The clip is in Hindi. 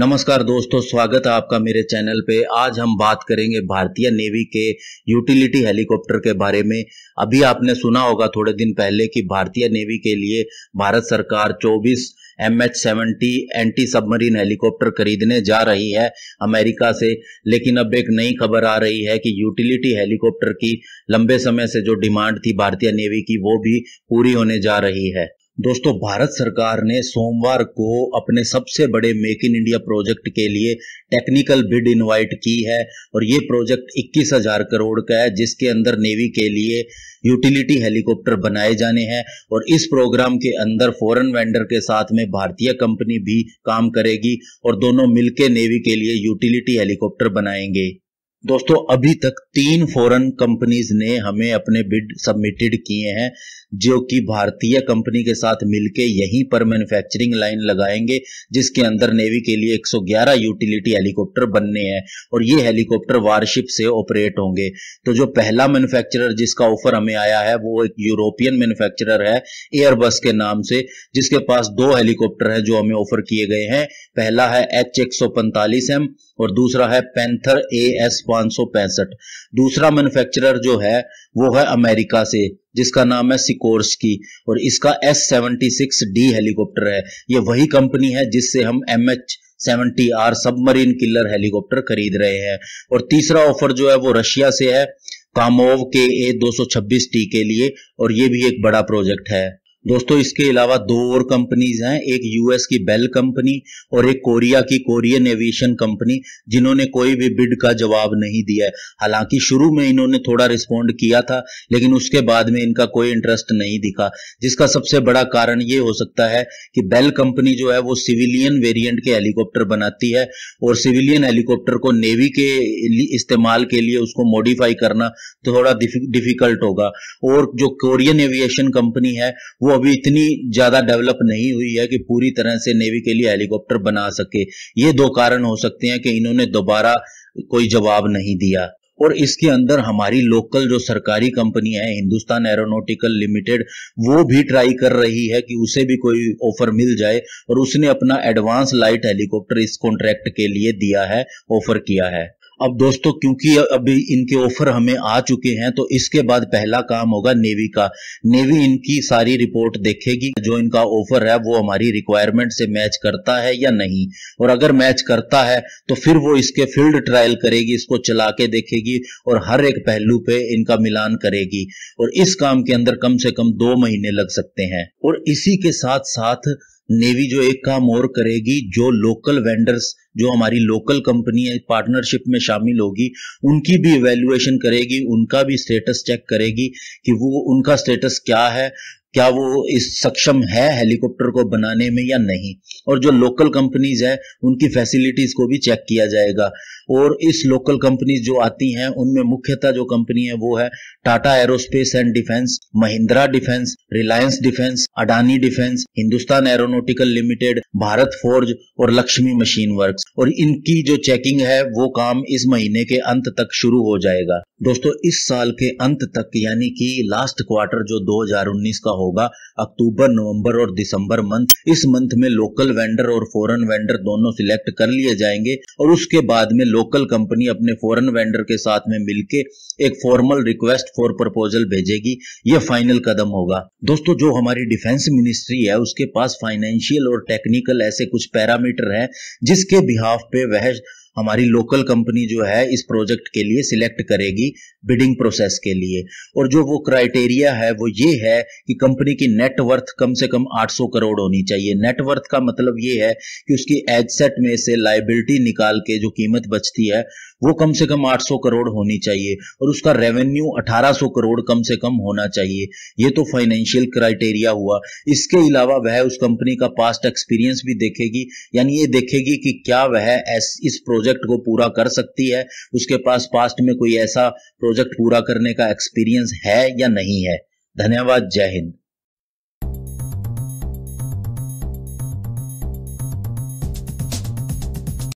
नमस्कार दोस्तों, स्वागत है आपका मेरे चैनल पे। आज हम बात करेंगे भारतीय नेवी के यूटिलिटी हेलीकॉप्टर के बारे में। अभी आपने सुना होगा थोड़े दिन पहले कि भारतीय नेवी के लिए भारत सरकार 24 M H seventy anti submarine helicopter खरीदने जा रही है अमेरिका से। लेकिन अब एक नई खबर आ रही है कि यूटिलिटी हेलीकॉप्टर की लंबे समय से जो डिमांड थी भारतीय नेवी की, वो भी पूरी होने जा रही है। दोस्तों, भारत सरकार ने सोमवार को अपने सबसे बड़े मेक इन इंडिया प्रोजेक्ट के लिए टेक्निकल बिड इनवाइट की है और ये प्रोजेक्ट इक्कीस हज़ार करोड़ का है, जिसके अंदर नेवी के लिए यूटिलिटी हेलीकॉप्टर बनाए जाने हैं और इस प्रोग्राम के अंदर फॉरेन वेंडर के साथ में भारतीय कंपनी भी काम करेगी और दोनों मिलकर नेवी के लिए यूटिलिटी हेलीकॉप्टर बनाएँगे। दोस्तों, अभी तक तीन फॉरेन कंपनीज़ ने हमें अपने बिड सबमिटेड किए हैं। जो कि भारतीय कंपनी के साथ मिलकर यहीं पर मैन्युफैक्चरिंग लाइन लगाएँगे, जिसके अंदर नेवी के लिए 111 यूटिलिटी हेलीकॉप्टर बनने हैं और ये हेलीकॉप्टर वारशिप से ऑपरेट होंगे। तो जो पहला मैन्युफैक्चरर जिसका ऑफ़र हमें आया है, वो एक यूरोपियन मैन्युफैक्चरर है एयरबस के नाम से, जिसके पास दो हेलीकॉप्टर है जो हमें ऑफ़र किए गए हैं। पहला है एच एक और दूसरा है पैंथर ए एस पाँच दूसरा मैन्युफैक्चरर जो है, वो है अमेरिका से जिसका नाम है सिकोर्स की और इसका S seventy six D helicopter है। ये वही कंपनी है जिससे हम M H seventy R submarine killer helicopter खरीद रहे हैं। और तीसरा ऑफ़र जो है वो रशिया से है, कामोव के ए दो सौ छब्बीस टी के लिए, और ये भी एक बड़ा प्रोजेक्ट है। दोस्तों, इसके अलावा दो और कंपनीज़ हैं। एक यूएस की बेल कंपनी और एक कोरिया की कोरियन एविएशन कंपनी जिन्होंने कोई भी बिड का जवाब नहीं दिया है। हालाँकि शुरू में इन्होंने थोड़ा रिस्पॉन्ड किया था, लेकिन उसके बाद में इनका कोई इंटरेस्ट नहीं दिखा। जिसका सबसे बड़ा कारण ये हो सकता है कि बेल कंपनी जो है, वो सिविलियन वेरियंट के हेलीकॉप्टर बनाती है और सिविलियन हेलीकॉप्टर को नेवी के इस्तेमाल के लिए उसको मॉडिफाई करना थोड़ा डिफ़िकल्ट होगा। और जो कोरियन एविएशन कंपनी है, वो वो अभी इतनी ज़्यादा डेवलप नहीं हुई है कि पूरी तरह से नेवी के लिए हेलीकॉप्टर बना सके। ये दो कारण हो सकते हैं कि इन्होंने दोबारा कोई जवाब नहीं दिया। और इसके अंदर हमारी लोकल जो सरकारी कंपनी है हिंदुस्तान एरोनोटिकल लिमिटेड वो भी ट्राई कर रही है कि उसे भी कोई ऑफ़र मिल जाए और उसने अपना एडवांस लाइट हेलीकॉप्टर इस कॉन्ट्रैक्ट के लिए दिया है ऑफ़र किया है। अब दोस्तों, क्योंकि अभी इनके ऑफ़र हमें आ चुके हैं तो इसके बाद पहला काम होगा नेवी का। नेवी इनकी सारी रिपोर्ट देखेगी, जो इनका ऑफ़र है, वो हमारी रिक्वायरमेंट से मैच करता है या नहीं। और अगर मैच करता है तो फिर वो इसके फ़ील्ड ट्रायल करेगी, इसको चला के देखेगी, और हर एक पहलू पे इनका मिलान करेगी। और इस काम के अंदर कम से कम दो महीने लग सकते हैं। और इसी के साथ साथ नेवी जो एक काम और करेगी, जो लोकल वेंडर्स जो हमारी लोकल कंपनी है पार्टनरशिप में शामिल होगी, उनकी भी इवेल्युएशन करेगी, उनका भी स्टेटस चेक करेगी कि वो, उनका स्टेटस क्या है क्या वो इस सक्षम है हेलीकॉप्टर को बनाने में या नहीं? और जो लोकल कंपनीज़ है, उनकी फैसिलिटीज़ को भी चेक किया जाएगा। और इस लोकल कंपनीज़ जो आती हैं, उनमें मुख्यतः जो कंपनी है, वो है Tata Aerospace and Defence Mahindra Defence Reliance Defence Adani Defence Hindustan Aeronautical Limited Bharat Forge और लक्ष्मी मशीन वर्क और इनकी जो चेकिंग है, वो काम इस महीने के अंत तक शुरू हो जाएगा। दोस्तों, इस साल के अंत तक, यानी कि लास्ट क्वार्टर जो 2019 का होगा। अक्टूबर, नवंबर और दिसंबर मंथ इस मंथ में लोकल वेंडर और फॉरेन वेंडर दोनों सिलेक्ट कर लिए जाएँगे और उसके बाद में लोकल कंपनी अपने फॉरेन वेंडर के साथ में मिलके एक फॉर्मल रिक्वेस्ट फॉर प्रपोजल भेजेगी। ये फाइनल कदम होगा। दोस्तों, जो हमारी डिफेंस मिनिस्ट्री है, उसके पास फाइनेंशियल और टेक्निकल ऐसे कुछ पैरामीटर है, जिसके बिहाफ पे वह हमारी लोकल कंपनी जो है इस प्रोजेक्ट के लिए सिलेक्ट करेगी बिडिंग प्रोसेस के लिए। और जो वो क्राइटेरिया है, वो ये है कि कंपनी की नेटवर्थ कम से कम 800 करोड़ होनी चाहिए। नेटवर्थ का मतलब ये है कि उसकी एजसेट में से लाइबिलिटी निकाल के जो कीमत बचती है वो कम से कम 800 करोड़ होनी चाहिए और उसका रेवेन्यू 1800 करोड़ कम से कम होना चाहिए। ये तो फाइनेंशियल क्राइटेरिया हुआ। इसके अलावा वह उस कंपनी का पास्ट एक्सपीरियंस भी देखेगी। यानी ये देखेगी कि क्या वह इस प्रोजेक्ट को पूरा कर सकती है। उसके पास पास्ट में कोई ऐसा प्रोजेक्ट पूरा करने का एक्सपीरियंस है या नहीं है। धन्यवाद, जय हिंद।